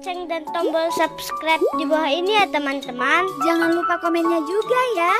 lonceng dan tombol subscribe di bawah ini ya teman-teman. Jangan lupa komennya juga ya.